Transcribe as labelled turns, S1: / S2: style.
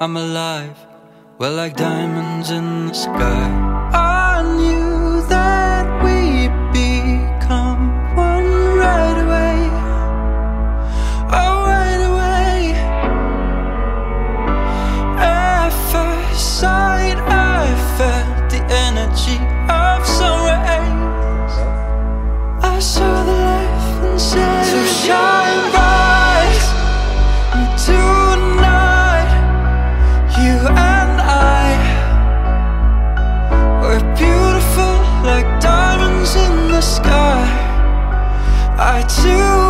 S1: I'm alive. We're like diamonds in the sky. I knew that we'd become one right away. Oh, right away. At first sight, I felt the energy of some rays. I saw. are too